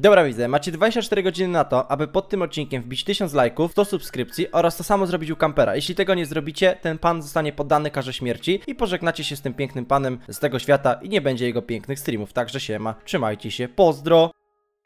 Dobra widzę, macie 24 godziny na to, aby pod tym odcinkiem wbić 1000 lajków, 100 subskrypcji oraz to samo zrobić u kampera. Jeśli tego nie zrobicie, ten pan zostanie poddany karze śmierci i pożegnacie się z tym pięknym panem z tego świata i nie będzie jego pięknych streamów. Także siema, trzymajcie się, pozdro!